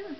ya